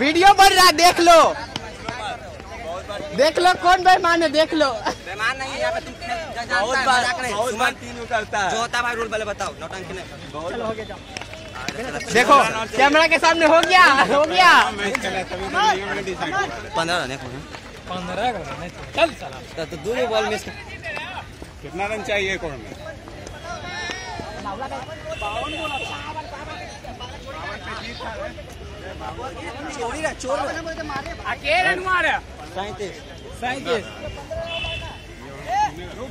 Video बन रहा है देख लो। देख लो कौन बेईमान है देख लो। बेमान नहीं है यहाँ पे तुम बहुत बार बहुत बार सुमन तीन उतरता जो होता है भाई रूल पहले बताओ नौटंकी नहीं देखो कैमरा के सामने हो गया हो गया। पंद्रह रन है पंद्रह तो चल चला तो तो बॉल मिस कितना रन चाहिए ओवर में चोरी ना चोर। अकेले मारे। सैंतीस। सैंतीस।